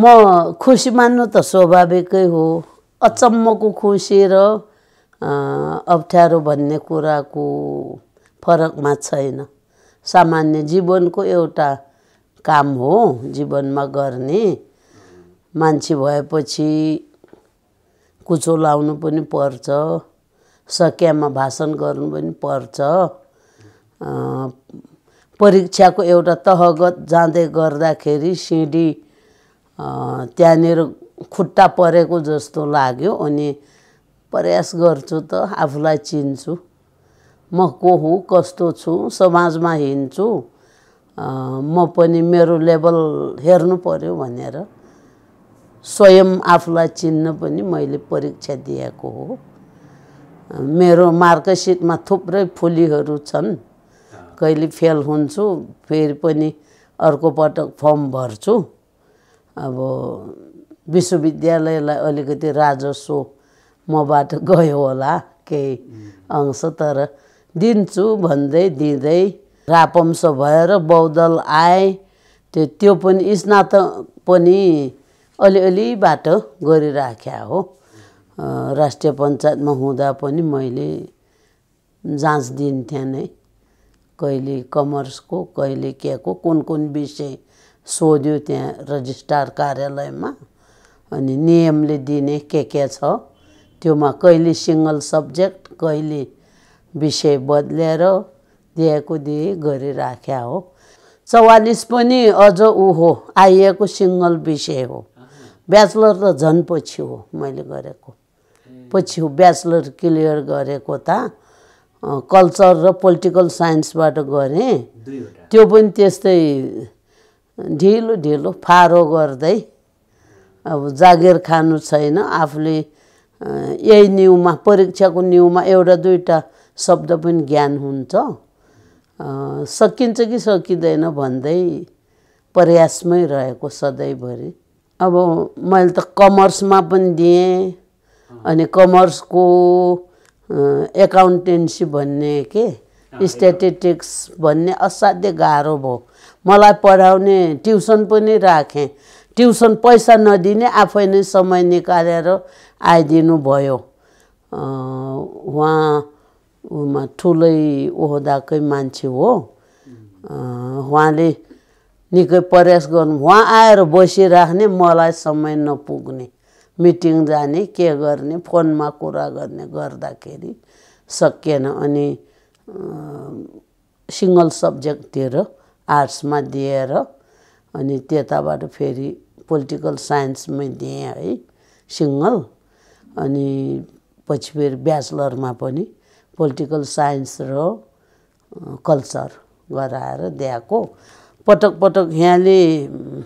म खुसी मान्नु त स्वाभाविकै हो। अचम्मको खुसी र अप्ठ्यारो भन्ने कुराको फरकमा छैन। सामान्य जीवनको एउटा काम हो जीवनमा गर्ने। मान्छे भएपछि कुचो लाउनु पनि पर्छ सकियामा भाषण गर्नु पनि पर्छ। परीक्षाको एउटा तहगत जाँदै गर्दाखेरि सिँढी त्यहाँनिर खुट्टा परेको जस्तो लाग्यो अनि प्रयास गर्छु त आफूलाई चिन्छु। म को हुँ कस्तो छु समाजमा हिँड्छु म पनि मेरो लेभल हेर्नु पर्यो भनेर स्वयं आफूलाई चिन्न पनि मैले परीक्षा दिएको हो। मेरो मार्कसिटमा थुप्रै फुलीहरू छन्। कहिले फेल हुन्छु फेरि पनि अर्को पटक फर्म भर्छु। अब विश्वविद्यालयलाई अलिकति राजस्व मबाट गयो होला केही अंश तर दिन्छु भन्दै दिँदै रापंश भएर बौद्धल आए। त्यो त्यो पनि स्नातक पनि अलिअलिबाट गरिराख्या हो। राष्ट्रिय पञ्चायतमा हुँदा पनि मैले जाँच दिन्थेँ नै। कहिले कमर्सको कहिले के को कुन कुन विषय सोध्यो त्यहाँ रजिस्ट्रार कार्यालयमा अनि नियमले दिने के के छ त्योमा कहिले सिङ्गल सब्जेक्ट कहिले विषय बदलेर दिएको दिए गरिराख्या हो। चौवालिस पनि अझ ऊ हो आइएको सिङ्गल विषय हो। ब्याचलर त झन् पछि हो मैले गरेको। पछि हो ब्याचलर क्लियर गरेको त कल्चर र पोलिटिकल साइन्सबाट गरेँ। त्यो पनि त्यस्तै ढिलो ढिलो फारो गर्दै अब जागिर खानु छैन। आफूले यही न्युमा परीक्षाको न्युमा एउटा दुईवटा शब्द पनि ज्ञान हुन्छ। सकिन्छ कि सकिँदैन भन्दै प्रयासमै रहेको सधैँभरि। अब मैले त कमर्समा पनि दिएँ अनि कमर्सको एकाउन्टेन्सी भन्ने के स्ट्याटिस्टिक्स भन्ने असाध्य गाह्रो भयो। मलाई पढाउने ट्युसन पनि राखेँ। ट्युसन पैसा नदिने आफै नै समय निकालेर आइदिनु भयो। उहाँ ठुलै ओहदाकै मान्छे हो। उहाँले निकै प्रयास गर्नु उहाँ आएर बसिराख्ने मलाई समय नपुग्ने। मिटिङ जाने के गर्ने फोनमा कुरा गर्ने गर्दाखेरि सकिएन अनि सिङ्गल सब्जेक्टतिर आर्ट्समा दिएर अनि त्यताबाट फेरि पोलिटिकल साइन्समै दिएँ है सिङ्गल। अनि पछि फेरि ब्याचलरमा पनि पोलिटिकल साइन्स र कल्चर गराएर दिएको। पटक पटक यहाँले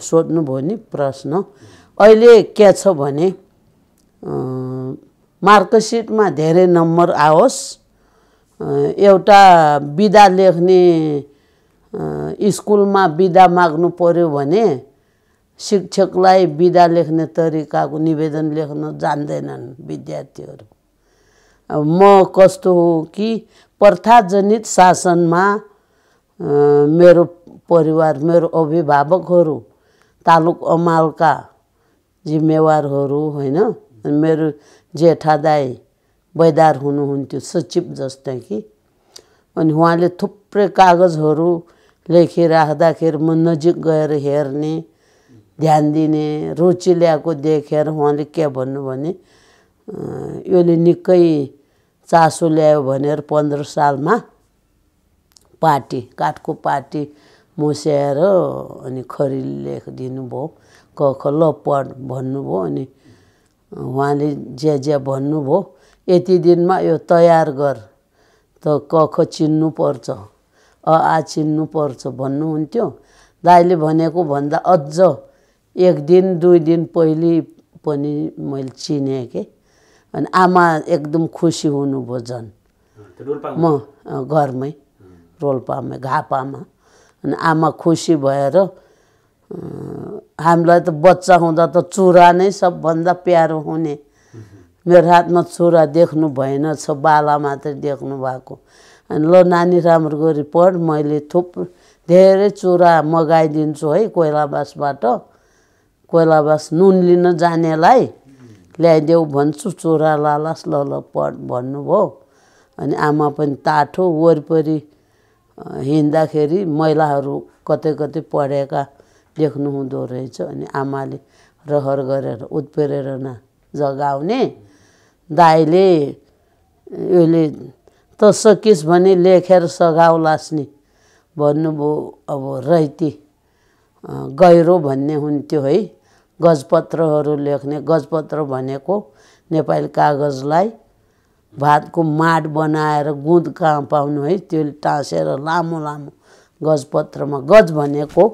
सोध्नुभयो नि प्रश्न अहिले के छ भने मार्कसिटमा धेरै नम्बर आओस् एउटा बिदा लेख्ने स्कुलमा बिदा माग्नु पर्यो भने शिक्षकलाई बिदा लेख्ने तरिकाको निवेदन लेख्न जान्दैनन् विद्यार्थीहरू। म कस्तो हो कि प्रथाजनित शासनमा मेरो परिवार मेरो अभिभावकहरू तालुक अमालका जिम्मेवारहरू होइन मेरो जेठा दाई बैदार हुनुहुन्थ्यो सचिव जस्तै कि अनि उहाँले थुप्रै कागजहरू लेखिराख्दाखेरि म नजिक गएर हेर्ने ध्यान दिने रुचि ल्याएको देखेर उहाँले के भन्नु भने योले निकै चासो ल्यायो भनेर पन्ध्र सालमा पार्टी काठको पार्टी मुस्याएर अनि खरी लेखिदिनु भयो क ख ल पढ भन्नुभयो अनि उहाँले जे जे भन्नुभयो यति दिनमा यो तयार गर त क ख चिन्नुपर्छ। अ आ चिन्नुपर्छ भन्नुहुन्थ्यो। दाइले भनेको भन्दा अझ एक दिन दुई दिन पहिले पनि मैले चिनेँ कि। अनि आमा एकदम खुसी हुनुभयो झन्। म घरमै रोल्पामै घापामा। अनि आमा खुसी भएर हामीलाई त बच्चा हुँदा त चुरा नै सबभन्दा प्यारो हुने। मेरो हातमा चुरा देख्नु भएन छ बाला मात्रै देख्नु भएको। अनि ल नानी राम्रो गरी पढ मैले थुप धेरै चुरा मगाइदिन्छु है कोइलाबासबाट। कोइलाबास नुन लिन जानेलाई ल्याइदेऊ भन्छु चोरा लालास ल ल पढ भन्नुभयो। अनि आमा पनि ताठो वरिपरि हिँड्दाखेरि महिलाहरू कतै कतै पढेका देख्नु हुँदो रहेछ। अनि आमाले रहर गरेर उत्प्रेरणा जगाउने दाइले यसले त सकिस् भने लेखेर सघाउलास् नि भन्नुभयो अब रैती गहिरो भन्ने हुन्थ्यो है। गजपत्रहरू लेख्ने गजपत्र भनेको नेपाली कागजलाई भातको माड बनाएर गुँद कहाँ पाउनु है? त्यो टाँसेर लामो लामो गजपत्रमा। गज भनेको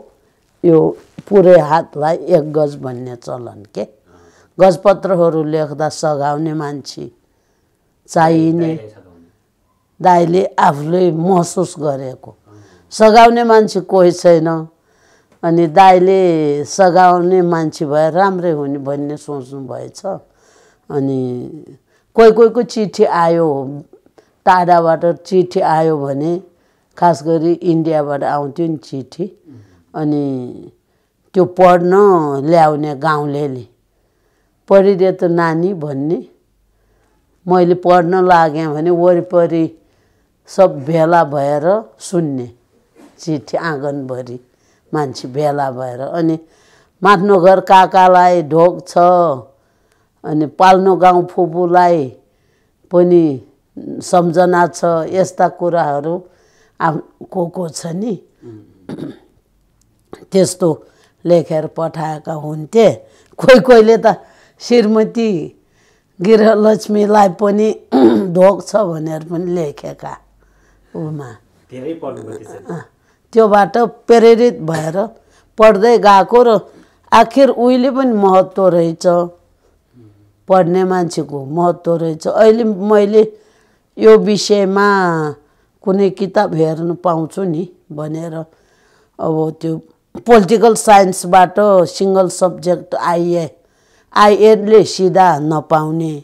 यो पुरै हातलाई एक गज भन्ने चलन के? गजपत्रहरू लेख्दा सघाउने मान्छे चाहिने। दाइले आफूले महसुस गरेको। सघाउने मान्छे कोही छैन। अनि दाइले सघाउने मान्छे भए राम्रै हुने भन्ने सोच्नु भएछ अनि कोही कोहीको चिठी आयो टाढाबाट चिठी आयो भने खास गरी इन्डियाबाट आउँथ्यो नि चिठी। अनि त्यो पढ्न ल्याउने गाउँलेले पढिदिए त नानी भन्ने। मैले पढ्न लागेँ भने वरिपरि सब भेला भएर सुन्ने। चिठी आँगनभरि मान्छे भेला भएर। अनि माथ्नो घर काकालाई ढोक छ अनि पाल्नो गाउँ फुपूलाई पनि सम्झना छ यस्ता कुराहरू आफ को को छ नि? त्यस्तो लेखेर पठाएका हुन्थे। कोही कोहीले त श्रीमती गृहलक्ष्मीलाई पनि ढोक छ भनेर पनि लेखेका। उमा त्योबाट प्रेरित भएर पढ्दै गएको र आखिर उहिले पनि महत्त्व रहेछ। पढ्ने मान्छेको महत्त्व रहेछ। अहिले मैले यो विषयमा कुनै किताब हेर्नु पाउँछु नि भनेर अब त्यो पोलिटिकल साइन्सबाट सिङ्गल सब्जेक्ट आइए आइएडले सिधा नपाउने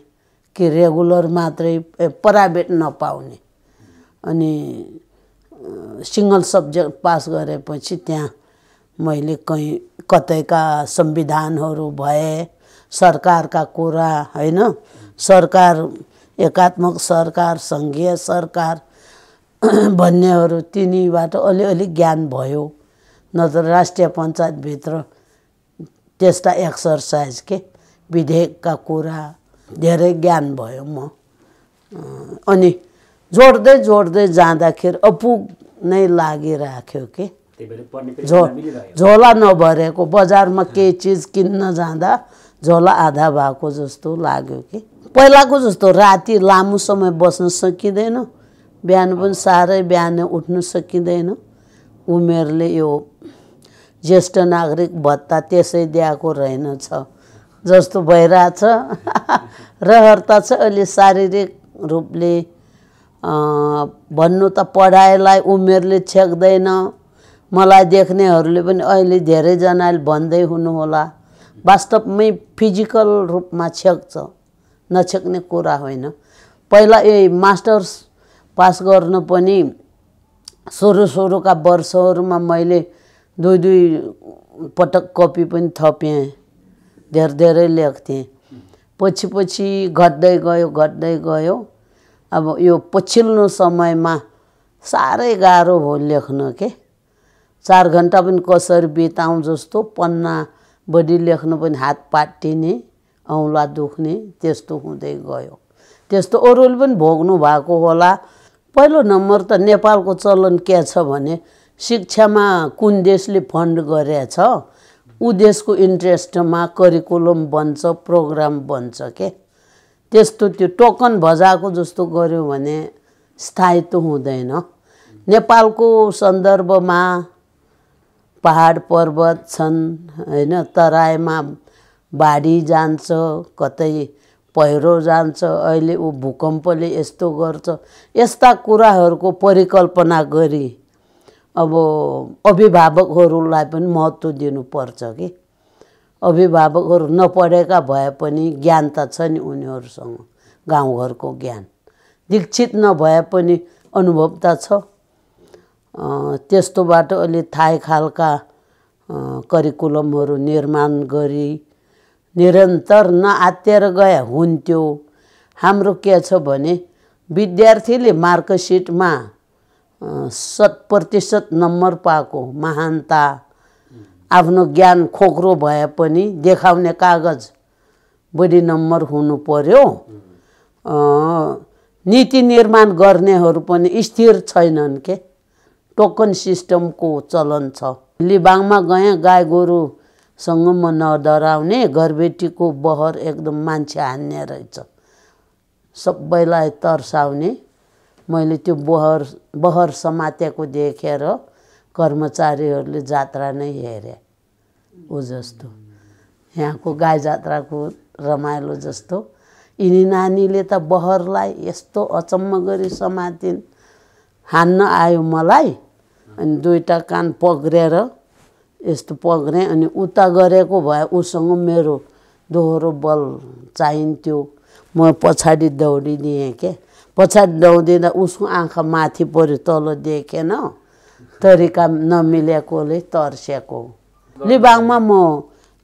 कि रेगुलर मात्रै प्राइभेट नपाउने। अनि सिङ्गल सब्जेक्ट पास गरेपछि त्यहाँ मैले कहीँ कतैका संविधानहरू भए सरकारका कुरा होइन? सरकार एकात्मक सरकार सङ्घीय सरकार भन्नेहरू तिनीबाट अलिअलि ज्ञान भयो। नत्र राष्ट्रिय पञ्चायतभित्र त्यस्ता एक्सर्साइज के विधेयकका कुरा धेरै ज्ञान भयो म। अनि जोड्दै जोड्दै जाँदाखेरि अपुग नै लागिराख्यो कि? झो झोला नभरेको बजारमा केही चिज किन्न जाँदा झोला आधा भएको जस्तो लाग्यो कि? पहिलाको जस्तो राति लामो समय बस्न सकिँदैन बिहान पनि साह्रै बिहान उठ्नु सकिँदैन। उमेरले यो ज्येष्ठ नागरिक भत्ता त्यसै दिएको रहेनछ। जस्तो भइरहेछ रहर त छ अहिले शारीरिक रूपले। भन्नु त पढाइलाई उमेरले छेक्दैन। मलाई देख्नेहरूले पनि अहिले धेरैजनाले भन्दै हुनुहोला। वास्तवमै फिजिकल रूपमा छेक्छ नछेक्ने कुरा होइन। पहिला ए मास्टर्स पास गर्न पनि सुरु सुरुका वर्षहरूमा मैले दुई दुई पटक कपी पनि थपेँ धेर धेरै लेख्थेँ। पछि पछि घट्दै गयो घट्दै गयो। अब यो पछिल्लो समयमा साह्रै गाह्रो हो लेख्न के? चार घन्टा पनि कसरी बिताउँ जस्तो पन्ना बढी लेख्नु पनि हात पाटिने औँला दुख्ने त्यस्तो हुँदै गयो। त्यस्तो अरूले पनि भोग्नु भएको होला। पहिलो नम्बर त नेपालको चलन के छ भने शिक्षामा कुन देशले फन्ड गरेछ ऊ देशको इन्ट्रेस्टमा करिकुलम बन्छ प्रोग्राम बन्छ के? त्यस्तो त्यो टोकन भजाएको जस्तो गऱ्यो भने स्थायित्व हुँदैन। नेपालको सन्दर्भमा पहाड पर्वत छन् होइन तराईमा बाढी जान्छ कतै पहिरो जान्छ अहिले ऊ भूकम्पले यस्तो गर्छ। यस्ता कुराहरूको परिकल्पना गरी अब अभिभावकहरूलाई पनि महत्त्व दिनुपर्छ कि। अभिभावकहरू नपढेका भए पनि ज्ञान त छ नि उनीहरूसँग गाउँघरको ज्ञान। दीक्षित नभए पनि अनुभव त छ। त्यस्तोबाट अलि थाहै खालका करिकुलमहरू निर्माण गरी निरन्तर नआत्तिएर गए हुन्थ्यो। हाम्रो के छ भने विद्यार्थीले मार्कसिटमा शत प्रतिशत नम्बर पाएको महानता आफ्नो ज्ञान खोक्रो भए पनि देखाउने कागज बढी नम्बर हुनु पर्यो। नीति निर्माण गर्नेहरू पनि स्थिर छैनन् के? टोकन सिस्टमको चलन छ। लिबाङमा गएँ गाई गोरुसँग म नडराउने घरबेटीको बहर एकदम मान्छे हान्ने रहेछ। सबैलाई तर्साउने। मैले त्यो बहर बहर समातेको देखेर कर्मचारीहरूले जात्रा नै हेरे ऊ जस्तो। यहाँको गाई जात्राको रमाइलो जस्तो। यिनी नानीले त बहरलाई यस्तो अचम्म गरी समातिन्। हान्न आयो मलाई अनि दुईवटा कान पग्रेर यस्तो पग्रेँ अनि उता गरेको भए उसँग मेरो दोहोरो बल चाहिन्थ्यो। म पछाडि दौडिदिएँ के? पछाडि दौडिँदा उसको आँखा माथि पऱ्यो तल देखेन। तरिका नमिलेकोले तर्सेको लिबाङमा म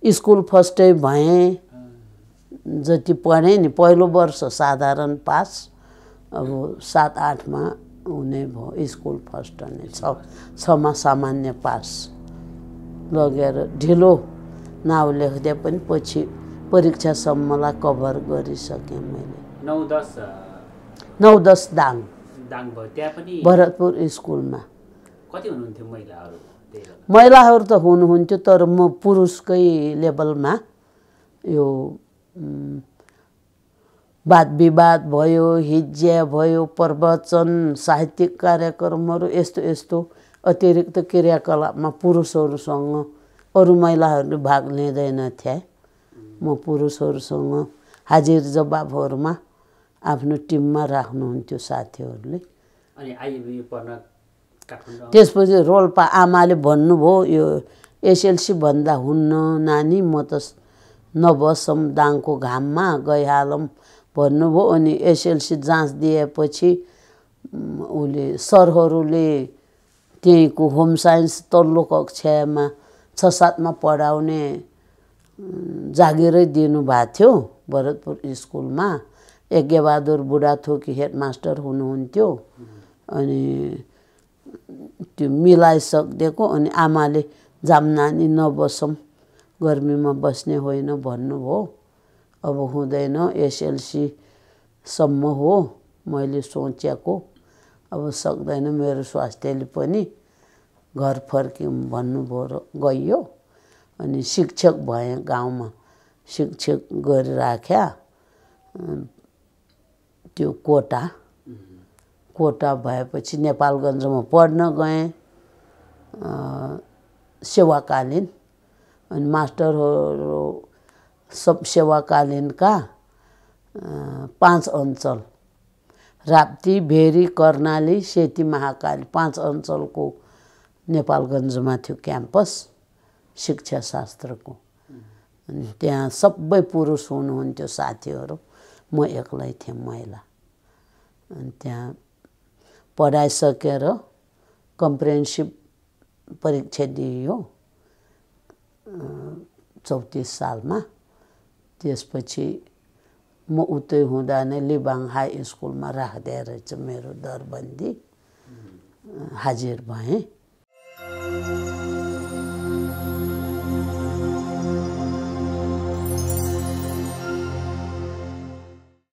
स्कुल फर्स्टै भएँ। जति पढेँ नि पहिलो वर्ष साधारण पास। अब सात आठमा हुने भयो स्कुल फर्स्ट अनि छ छमा सामान्य पास। लगेर ढिलो नाउँ लेख्दै पनि पछि परीक्षासम्मलाई कभर गरिसकेँ मैले। नौ दस नौ दस दाङ। दाङ भयो। त्यहाँ पनि भरतपुर स्कुलमा। कति हुनुहुन्थ्यो महिलाहरू? महिलाहरू त हुनुहुन्थ्यो तर म पुरुषकै लेभलमा यो वाद विवाद भयो हिज्या भयो प्रवचन साहित्यिक कार्यक्रमहरू यस्तो यस्तो अतिरिक्त क्रियाकलापमा पुरुषहरूसँग अरू महिलाहरूले भाग लिँदैनथे म पुरुषहरूसँग हाजिर जवाबहरूमा आफ्नो टिममा राख्नुहुन्थ्यो साथीहरूले अनि आइबी पढ्न त्यसपछि रोल्पा आमाले भन्नुभयो यो एसएलसी भन्दा हुन्न नानी म त नबसौँ दाङको घाममा गइहालौँ भन्नुभयो। अनि एसएलसी जाँच दिएपछि उसले सरहरूले त्यहीँको होम साइन्स तल्लो कक्षामा छ सातमा पढाउने जागिरै दिनुभएको थियो भरतपुर स्कुलमा। यज्ञबहादुर बुढाथोकी हेडमास्टर हुनुहुन्थ्यो। अनि त्यो मिलाइसकिदिएको अनि आमाले जाम नानी नबसौँ गर्मीमा बस्ने होइन भन्नुभयो अब हुँदैन एसएलसीसम्म हो मैले सोचेको। अब सक्दैन मेरो स्वास्थ्यले पनि घर फर्क्यौँ भन्नुभयो र गइयो। अनि शिक्षक भएँ गाउँमा शिक्षक गरिराख्या त्यो कोटा कोटा भएपछि नेपालगञ्जमा पढ्न गएँ सेवाकालीन। अनि मास्टरहरू सब सेवाकालीनका पाँच अञ्चल। राप्ती भेरी कर्णाली सेती महाकाली पाँच अञ्चलको नेपालगञ्जमा थियो क्याम्पस शिक्षाशास्त्रको। अनि त्यहाँ सबै पुरुष हुनुहुन्थ्यो साथीहरू। म एक्लै थिएँ महिला। अनि त्यहाँ पढाइसकेर कम्प्रेहेन्सिभ परीक्षा दिइयो चौतिस सालमा। त्यसपछि म उतै हुँदा नै लिबाङ हाई स्कुलमा राख्दै रहेछ मेरो दरबन्दी हाजिर भएँ।